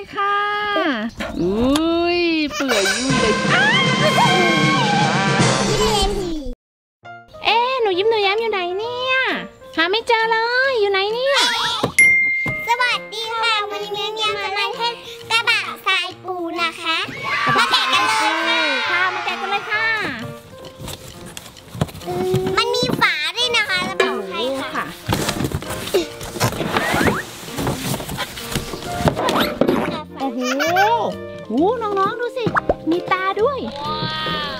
เลยค่ะ อุ้ยเปื่อยยุ่ยเลยอ้าวเอ๊ะหนูยิ้มหนูแย้มอยู่ไหนเนี่ยหาไม่เจอเลย อยู่ไหนเนี่ย สวัสดีค่ะ วันนี้เนี่ยจะมา น้องๆดูสิ มีตาด้วย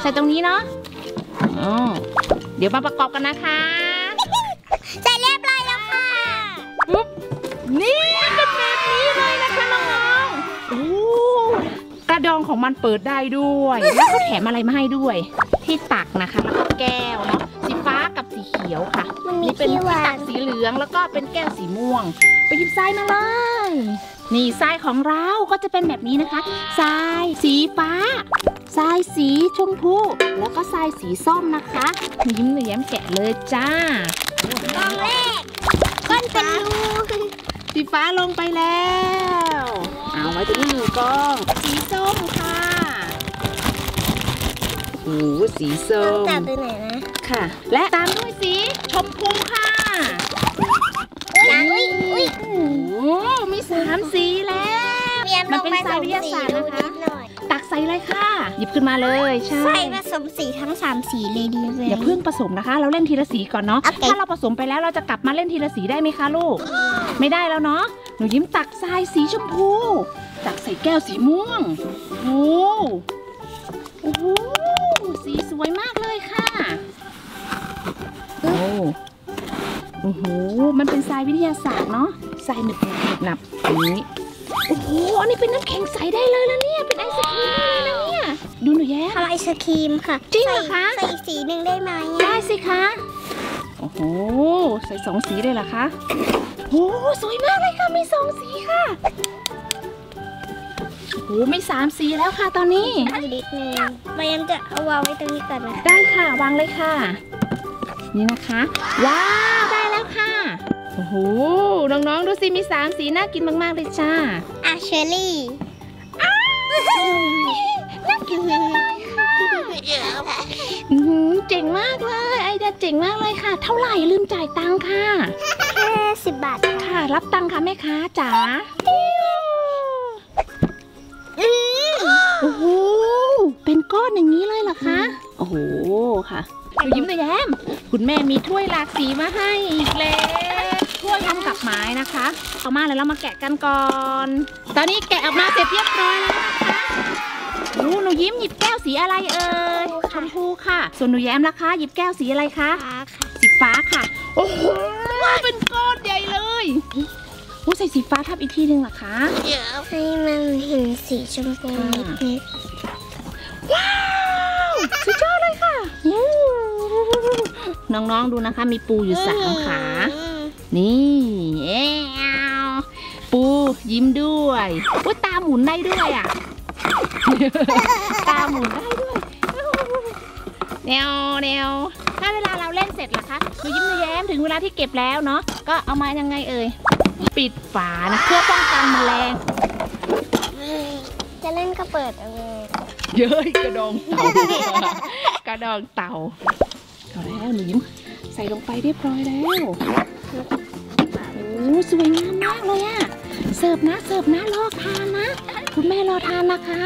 ใส่ตรงนี้เนาะอ๋อเดี๋ยวมาประกอบกันนะคะใส่เรียบร้อยแล้วค่ะปุ๊บนี่เป็นแบบนี้เลยนะคะน้องๆโอ้กระดองของมันเปิดได้ด้วยแล้วเขาแถมอะไรมาให้ด้วย ที่ตักนะคะ แล้วก็แก้วเนาะสีฟ้ากับสีเขียวค่ะมันมีนี่เป็นที่ที่วาตังกสีเหลืองแล้วก็เป็นแก้วสีม่วง ไปหยิบทรายมาเลย นี่ทรายของเราก็จะเป็นแบบนี้นะคะทรายสีฟ้าทรายสีชมพูแล้วก็ทรายสีส้มนะคะหนูยิ้มหนูแย้มแกะเลยจ้ากล่องแรกก้อนเป็นรูสีฟ้าลงไปแล้ว เอาไว้ตรงนี้หนึ่งกล้อง สีส้มค่ะโอ้โหสีส้ต้องมจับไปไหนนะ ค่ะ และตามด้วยสีชมพูค่ะามสีแล้ว มันเป็นทรายวิทยาศาสตร์นะคะหน่อยตักใส่เลยค่ะ หยิบขึ้นมาเลยใช่ใส่ผสมสีทั้งสามสีเลยดีเลยอย่าเพิ่งผสมนะคะ เราเล่นทีละสีก่อนเนาะโอเคถ้าเราผสมไปแล้วเราจะกลับมาเล่นทีละสีได้ไหมคะลูก ไม่ได้แล้วเนาะ หนูยิ้มตักทรายสีชมพู ตักใส่แก้วสีม่วง โอ้โหโอ้โหสีสวยมากเลยค่ะ โอ้โอ้โห มันเป็นทรายวิทยาศาสตร์เนาะ ทรายหนึบหนับหนึบหนับอย่างนี้โอ้โหอันนี้เป็นน้ำแข็งใสได้เลยแล้วเนี่ย เป็นไอศครีมได้เลยนะเนี่ย ดูหนูแย้ทำไอศครีมค่ะจริงเหรอคะใส่ใส่อีกสีหนึ่งได้ไหมได้สิคะ โอ้โห ใส่สองสีเลยเหรอคะโอ้โหสวยมากเลยค่ะ มีสองสีค่ะโอ้โหมีสามสีแล้วค่ะตอนนี้อีกนิดนึงมายามจะเอาวางไว้ตรงนี้ก่อนนะคะได้ค่ะ วางเลยค่ะ นี่นะคะ ว้าวได้แล้วค่ะโอ้โห น้องๆ ดูสิ มีสามสีน่ากินมาก ๆ เลยจ้า อะเชอรี่น่ากินจังเลยค่ะอื้อหือเจ๋งมากเลย ไอเดียเจ๋งมากเลยค่ะ เท่าไหร่ลืมจ่ายตังค่ะแค่สิบบาทค่ะค่ะ รับตังค่ะแม่ค้าจ๋าอืมโอ้โห เป็นก้อนอย่างนี้เลยเหรอคะ โอ้โห ค่ะหนูยิ้มหนูแย้ม คุณแม่มีถ้วยหลากสีมาให้อีกแล้ว ถ้วยทำกับไม้นะคะเอามาเลยเรามาแกะกันก่อน ตอนนี้แกะออกมาเสร็จเรียบร้อยแล้วนะคะโอ้หนูยิ้มหยิบแก้วสีอะไรเอ่ยชมพูค่ะ ส่วนหนูแย้มล่ะคะ หยิบแก้วสีอะไรคะฟ้าค่ะสีฟ้าค่ะ โอ้โหเป็นก้อนใหญ่เลยโอ้ใส่สีฟ้าทับอีกทีหนึ่งเหรอคะให้มันเห็นสีชมพูนิดนิดว้าวสุดยอดเลยค่ะอู้น้องๆดูนะคะ มีปูอยู่สามขา นี่แอวปูยิ้มด้วยอุ้ยตาหมุนได้ด้วยอะ ตาหมุนได้ด้วยแนวแนวถ้าเวลาเราเล่นเสร็จล่ะคะหนูยิ้มหนูแย้มถึงเวลาที่เก็บแล้วเนาะก็เอามายังไงเอ่ยปิดฝานะเพื่อป้องกันแมลงจะเล่นก็เปิดเอาเลยเย้ยกระดองเต่ากระดองเต่าเอาแล้วหนูยิ้มใส่ลงไปเรียบร้อยแล้ว โอ้สวยงามมากเลยอะเสิร์ฟนะเสิร์ฟนะรอทานนะ คุณแม่รอทานนะคะ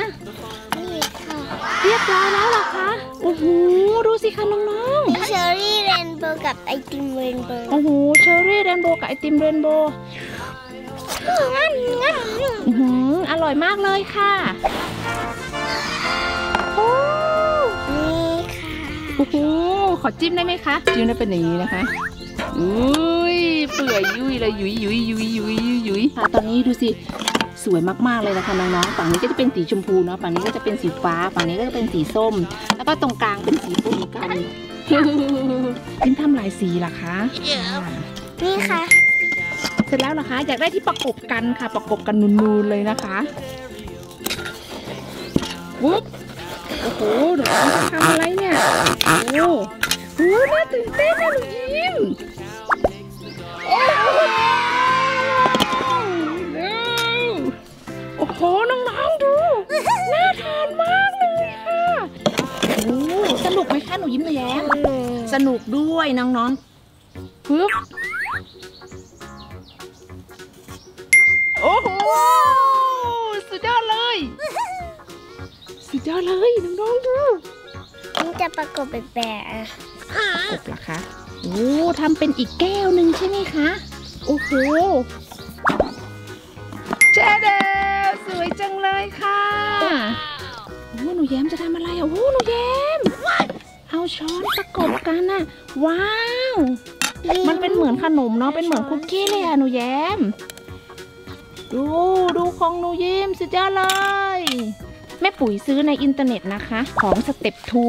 นี่ค่ะเรียบร้อยแล้วเหรอคะโอ้โหดูสิคะน้องมีเชอรี่ rainbow กับไอติม rainbow ๆโอ้โหเชอร์รี่ rainbow กับไอติม rainbow งั้นงั้นอื้อหืออร่อยมากเลยค่ะโอ้นี่ค่ะโอ้โหขอจิ้มได้ไหมคะจิ้มได้เป็นอย่างนี้นะคะอุ้ย เปื่อยยุ่ยเลยยุยยุยยุยยุยยุยยุยค่ะตอนนี้ดูสิสวยมากๆเลยนะคะน้องๆฝั่งนี้ก็จะเป็นสีชมพูเนาะฝั่งนี้ก็จะเป็นสีฟ้าฝั่งนี้ก็จะเป็นสีส้ม แล้วก็ตรงกลางเป็นสีปูนกันยิ้มทำลายสีเหรอคะอ่านี่ค่ะ เสร็จแล้วเหรอคะ อยากได้ที่ประกบกันค่ะ ประกบกันนูนๆเลยนะคะวุ๊บโอ้โหหนูจะทำอะไรเนี่ยโอ้โหโอ้น่าตื่นเต้นนะหนูยิ้ม โอ้โห น้องๆดู น่าทานมากเลยค่ะโอ้สนุกไหมคะหนูยิ้มเลแย้มสนุกด้วยน้องๆปึ๊บโอ้โห สุดยอดเลย สุดยอดเลย น้องๆดูมันจะประกบแบบแบบประกบเหรอคะ โอ้ทำเป็นอีกแก้วหนึ่งใช่ไหมคะ โอ้โหเจเดสวยจังเลยค่ะโอ้หนูแย้มจะทำอะไรอะโอ้หนูแย้ม เอาช้อนประกบกันน่ะ ว้าว มันเป็นเหมือนขนมเนาะ เป็นเหมือนคุกกี้เลยอะหนูแย้ม ดู ดูของหนูยิ้มสุดยอดเลย แม่ปุ๋ยซื้อในอินเทอร์เน็ตนะคะ ของ Step 2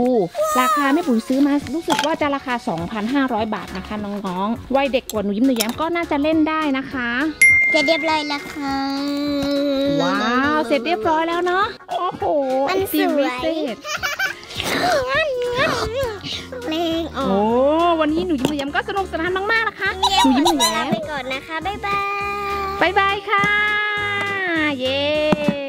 ราคาแม่ปุ๋ยซื้อมารู้สึกว่าจะราคา 2,500 บาทนะคะน้องๆวัยเด็กกว่าหนูยิ้มหนูแย้มก็น่าจะเล่นได้นะคะจะเรียบร้อยแล้วค่ะ ว้าว เสร็จเรียบร้อยแล้วเนาะ โอ้โหมันสวยไอติมวิเศษเพลงออโอ้กวันนี้หนูยิ้มหนูแย้มก็สนุกสนานมากๆนะคะหเรียนูกยิ้มหมหดนูเวแย้ลามไปก่อนนะคะ บ๊ายบายบายบายค่ะ เย้